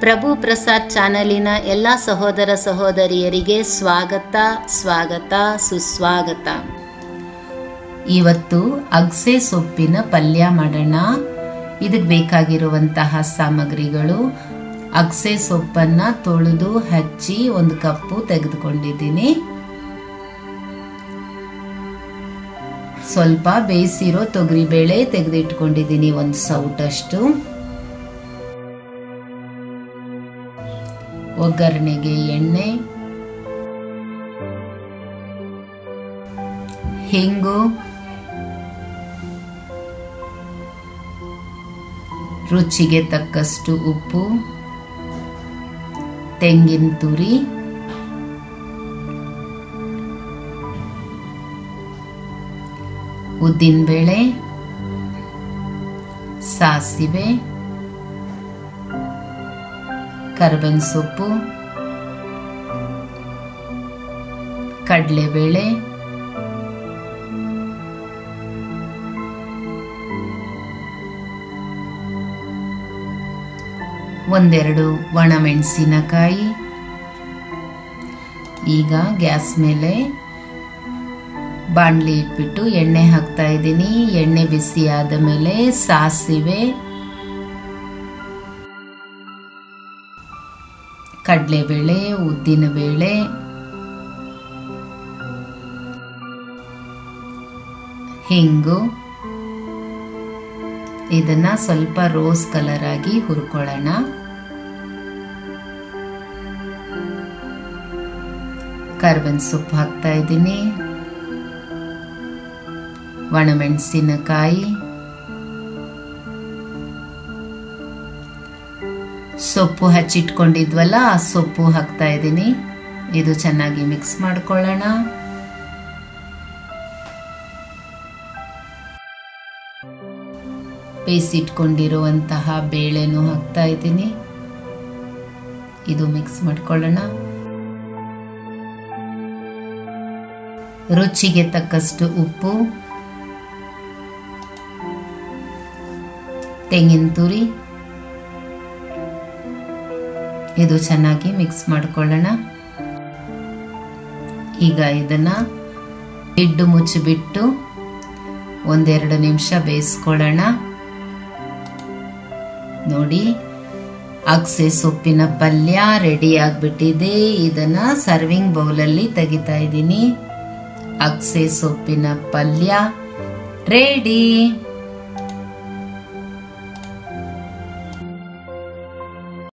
ಪ್ರಭು ಪ್ರಸಾದ್ ಚಾನಲಿನ ಎಲ್ಲ ಸಹೋದರ ಸಹೋದರಿಯರಿಗೆ ಸ್ವಾಗತ ಸ್ವಾಗತ, ಸುಸ್ವಾಗತ. ಇವತ್ತು ಅಗ್ಸೆ ಸೊಪ್ಪಿನ ಪಲ್ಯ ಮಾಡೋಣ. ಇದಕ್ಕೆ ಬೇಕಾಗಿರುವಂತಹ ಸಾಮಗ್ರಿಗಳು. ಅಗ್ಸೆ ಸೊಪ್ಪನ್ನ ತೊಳೆದು ಹಚ್ಚಿ ಒಂದು ಕಪ್ಪು ತೆಗೆದುಕೊಂಡಿದ್ದೀನಿ. ಸ್ವಲ್ಪ ಬೇಯಿಸಿರೋ ತೊಗರಿಬೇಳೆ ತೆಗೆದಿಟ್ಕೊಂಡಿದ್ದೀನಿ, ಒಂದು ಸೌಟಷ್ಟು. ಒಗ್ಗರಣೆಗೆ ಎಣ್ಣೆ ಹಿಂಗು ರುಚಿಗೆ ತಕ್ಕಷ್ಟು ಉಪ್ಪು ತೆಂಗಿನ ತುರಿ ಉದ್ದಿನಬೇಳೆ ಸಾಸಿವೆ. ಕರ್ಬೇವಿನ ಸೊಪ್ಪು, ಕಡಲೆಬೇಳೆ, ಒಂದೆರಡು ಒಣಮೆಣಸಿನಕಾಯಿ, ಈಗ ಗ್ಯಾಸ್ ಮೇಲೆ ಬಾಣಲಿ ಇಟ್ಬಿಟ್ಟು ಎಣ್ಣೆ ಹಾಕ್ತಾ ಇದ್ದೀನಿ. ಎಣ್ಣೆ ಬಿಸಿ ಆದ ಮೇಲೆ ಸಾಸಿವೆ ಕಡಲೆಬೇಳೆ ಉದ್ದಿನಬೇಳೆ ಹಿಂಗು. ಇದನ್ನ ಸ್ವಲ್ಪ ರೋಸ್ ಕಲರ್ ಆಗಿ ಹುರ್ಕೊಳ್ಳೋಣ. ಕರ್ಬೇವಿನ ಸೊಪ್ಪು ಹಾಕ್ತಾ ಇದ್ದೀನಿ. ಒಣಮೆಣಸಿನಕಾಯಿ ಸೊಪ್ಪು ಹಚ್ಚಿಟ್ಕೊಂಡಿದ್ವಲ್ಲ, ಆ ಸೊಪ್ಪು ಹಾಕ್ತಾ ಇದ್ದೀನಿ. ಇದು ಚೆನ್ನಾಗಿ ಮಿಕ್ಸ್ ಮಾಡ್ಕೊಳ್ಳೋಣ. ಬೇಯಿಸಿಟ್ಕೊಂಡಿರುವಂತಹ ಬೇಳೆನೂ ಹಾಕ್ತಾ ಇದ್ದೀನಿ. ಇದು ಮಿಕ್ಸ್ ಮಾಡ್ಕೊಳ್ಳೋಣ. ರುಚಿಗೆ ತಕ್ಕಷ್ಟು ಉಪ್ಪು, ತೆಂಗಿನ ತುರಿ ಇದು ಚೆನ್ನಾಗಿ ಮಿಕ್ಸ್ ಮಾಡ್ಕೊಳ್ಳೋಣ. ಈಗ ಇದನ್ನ ಹಿಡ್ಡು ಮುಚ್ಚಿಬಿಟ್ಟು ಒಂದೆರಡು ನಿಮಿಷ ಬೇಯಿಸ್ಕೊಳ್ಳೋಣ. ನೋಡಿ, ಅಗಸೆ ಸೊಪ್ಪಿನ ಪಲ್ಯ ರೆಡಿ ಆಗಿಬಿಟ್ಟಿದೆ. ಇದನ್ನ ಸರ್ವಿಂಗ್ ಬೌಲಲ್ಲಿ ತೆಗಿತಾ ಇದ್ದೀನಿ. ಅಗಸೆ ಸೊಪ್ಪಿನ ಪಲ್ಯ ರೆಡಿ